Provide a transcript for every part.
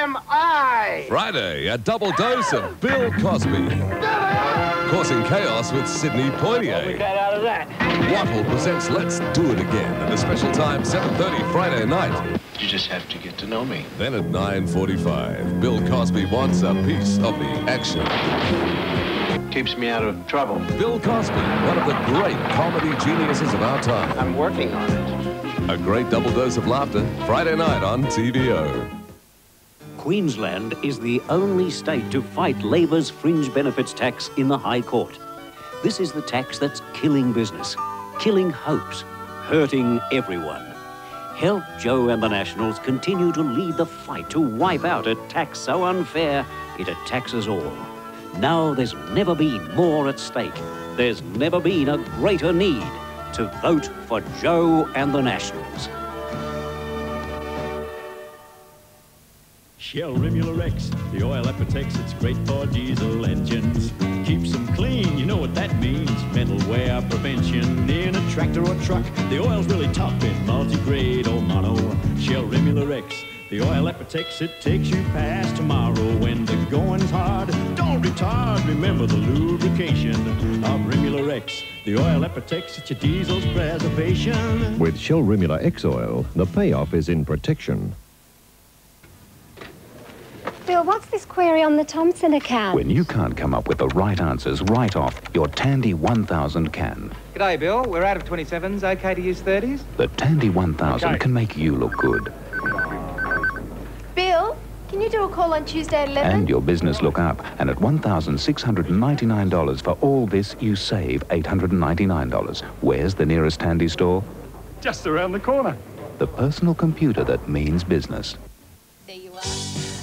am I. Friday, a double dose of Bill Cosby. Causing chaos with Sidney Poitier. Got out of that. Wattle presents Let's Do It Again at a special time, 7.30 Friday night. You just have to get to know me. Then at 9.45, Bill Cosby wants a piece of the action. Keeps me out of trouble. Bill Cosby, one of the great comedy geniuses of our time. I'm working on it. A great double dose of laughter, Friday night on TVO. Queensland is the only state to fight Labor's fringe benefits tax in the High Court. This is the tax that's killing business, killing hopes, hurting everyone. Help Joh and the Nationals continue to lead the fight to wipe out a tax so unfair it attacks us all. Now there's never been more at stake. There's never been a greater need to vote for Joh and the Nationals. Shell Rimula X, the oil that protects it's great for diesel engines. Keeps them clean, you know what that means. Metal wear prevention in a tractor or truck. The oil's really tough in multi-grade or mono. Shell Rimula X, the oil that protects it takes you past tomorrow. When the going's hard, don't retard. Remember the lubrication of Rimula X, the oil that protects it's your diesel's preservation. With Shell Rimula X oil, the payoff is in protection. Bill, what's this query on the Thompson account? When you can't come up with the right answers right off, your Tandy 1000 can. G'day, Bill. We're out of 27s. Okay to use 30s? The Tandy 1000 Okay. can make you look good Bill, can you do a call on Tuesday at 11? and your business look up. And at $1,699 for all this, you save $899. Where's the nearest Tandy store? Just around the corner. The personal computer that means business.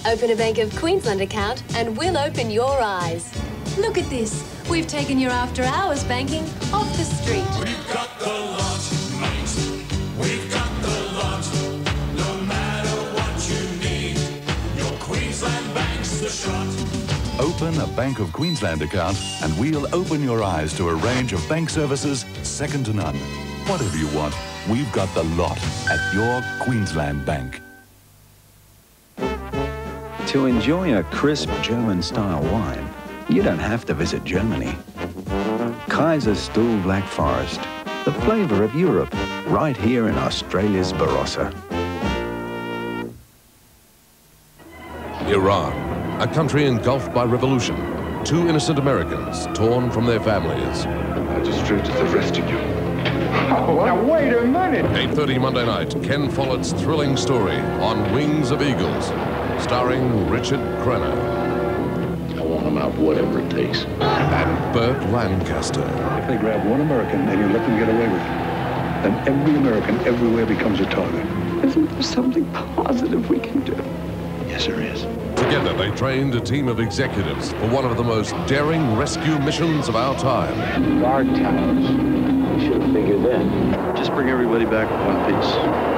There you are. Open a Bank of Queensland account and we'll open your eyes. Look at this. We've taken your after hours banking off the street. We've got the lot, mate. We've got the lot. No matter what you need, your Queensland bank's the shot. Open a Bank of Queensland account and we'll open your eyes to a range of bank services second to none. Whatever you want, we've got the lot at your Queensland Bank. To enjoy a crisp German-style wine, you don't have to visit Germany. Kaiser Stuhl Black Forest, the flavor of Europe, right here in Australia's Barossa. Iran, a country engulfed by revolution. Two innocent Americans torn from their families. Magistrate is arresting you. Oh, now wait a minute. 8.30 Monday night, Ken Follett's thrilling story on Wings of Eagles, starring Richard Crenna I want him out, whatever it takes. and Burt Lancaster. If they grab one American and you let them get away with it, then every American everywhere becomes a target. Isn't there something positive we can do? Yes, there is. Together, they trained a team of executives for one of the most daring rescue missions of our time. Guard towers. We should have figured that. Just bring everybody back in one piece.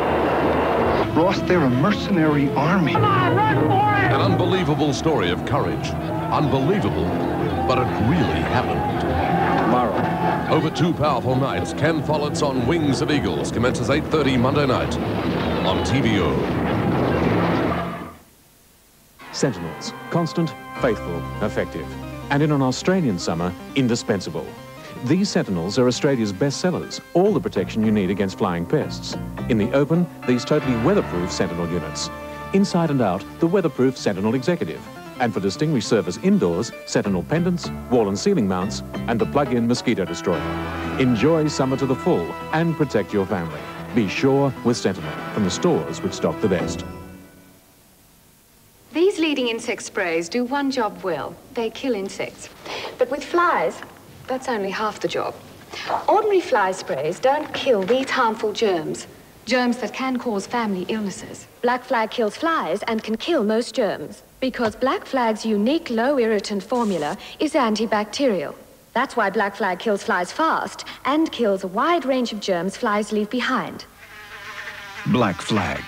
Ross, they're a mercenary army. An unbelievable story of courage. Unbelievable, but it really happened. Tomorrow. Over two powerful nights, Ken Follett's on Wings of Eagles commences 8.30 Monday night on TVO. Sentinels. Constant, faithful, effective. And in an Australian summer, indispensable. These Sentinels are Australia's best sellers, all the protection you need against flying pests. In the open, these totally weatherproof Sentinel units. Inside and out, the weatherproof Sentinel Executive. And for distinguished service indoors, Sentinel pendants, wall and ceiling mounts, and the plug-in mosquito destroyer. Enjoy summer to the full and protect your family. Be sure with Sentinel from the stores which stock the best. These leading insect sprays do one job well. They kill insects. But with flies, that's only half the job. Ordinary fly sprays don't kill these harmful germs. Germs that can cause family illnesses. Black Flag kills flies and can kill most germs. Because Black Flag's unique low irritant formula is antibacterial. That's why Black Flag kills flies fast and kills a wide range of germs flies leave behind. Black Flag.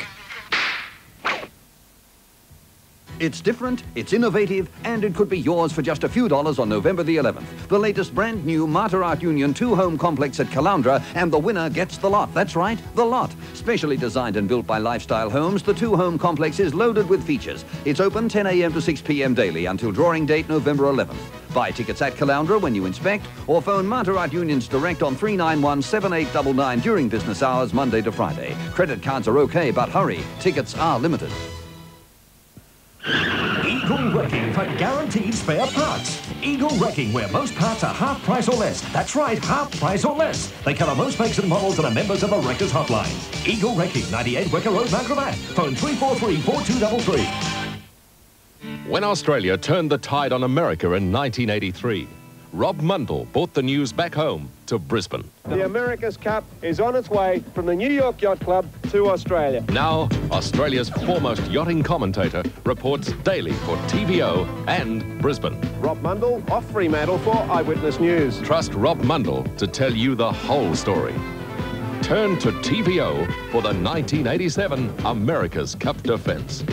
It's different, it's innovative, and it could be yours for just a few dollars on November the 11th. The latest brand new Mater Art Union two-home complex at Caloundra, and the winner gets the lot. That's right, the lot. Specially designed and built by Lifestyle Homes, the two-home complex is loaded with features. It's open 10 a.m. to 6 p.m. daily until drawing date November 11th. Buy tickets at Caloundra when you inspect, or phone Mater Art Unions direct on 391 7899 during business hours, Monday to Friday. Credit cards are okay, but hurry, tickets are limited. Eagle Wrecking for guaranteed spare parts. Eagle Wrecking, where most parts are half price or less. That's right, half price or less. They cover most makes and models and are members of the Wreckers Hotline. Eagle Wrecking, 98 Wecker Road, Mount Gravatt. Phone 343-4233. When Australia turned the tide on America in 1983, Rob Mundle brought the news back home to Brisbane. The America's Cup is on its way from the New York Yacht Club to Australia. Now, Australia's foremost yachting commentator reports daily for TVO and Brisbane. Rob Mundle off Fremantle for Eyewitness News. Trust Rob Mundle to tell you the whole story. Turn to TVO for the 1987 America's Cup defence.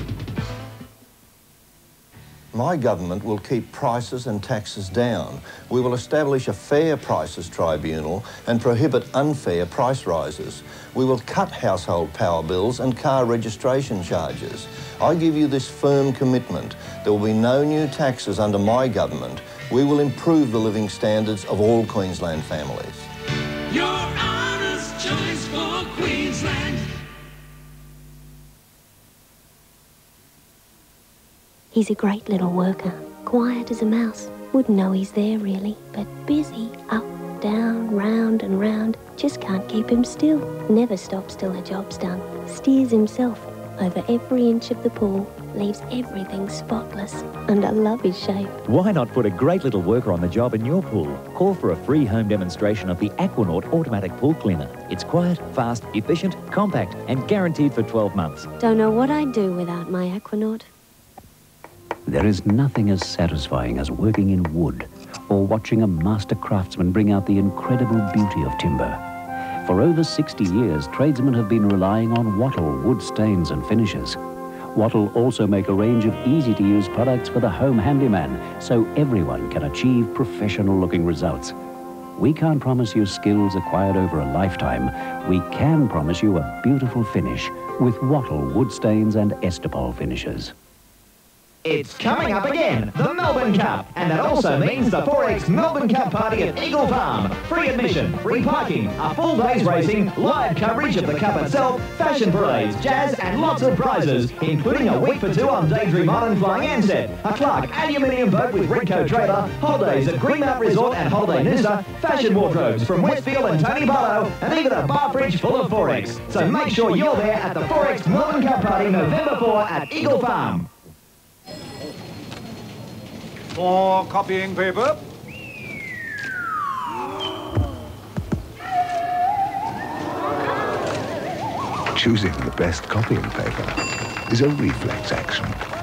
My government will keep prices and taxes down. We will establish a fair prices tribunal and prohibit unfair price rises. We will cut household power bills and car registration charges. I give you this firm commitment. There will be no new taxes under my government. We will improve the living standards of all Queensland families. He's a great little worker, quiet as a mouse. Wouldn't know he's there really, but busy, up, down, round and round. Just can't keep him still. Never stops till the job's done. Steers himself over every inch of the pool, leaves everything spotless. And I love his shape. Why not put a great little worker on the job in your pool? Call for a free home demonstration of the Aquanaut automatic pool cleaner. It's quiet, fast, efficient, compact, and guaranteed for 12 months. Don't know what I'd do without my Aquanaut. There is nothing as satisfying as working in wood or watching a master craftsman bring out the incredible beauty of timber. For over 60 years, tradesmen have been relying on Wattyl wood stains and finishes. Wattyl also make a range of easy-to-use products for the home handyman, so everyone can achieve professional-looking results. We can't promise you skills acquired over a lifetime. We can promise you a beautiful finish with Wattyl wood stains and Estopol finishes. It's coming up again, the Melbourne Cup, and that also means the XXXX Melbourne Cup party at Eagle Farm. Free admission, free parking, a full day's racing, live coverage of the Cup itself, fashion parades, jazz, and lots of prizes, including a week for two on Daydream Modern Flying Ansett, a Clark aluminium boat with Redco trailer, holidays at Greenmount Resort and Holiday Noosa, fashion wardrobes from Westfield and Tony Barlow, and even a bar fridge full of XXXX. So make sure you're there at the XXXX Melbourne Cup party November 4 at Eagle Farm. More copying paper. Choosing the best copying paper is a reflex action.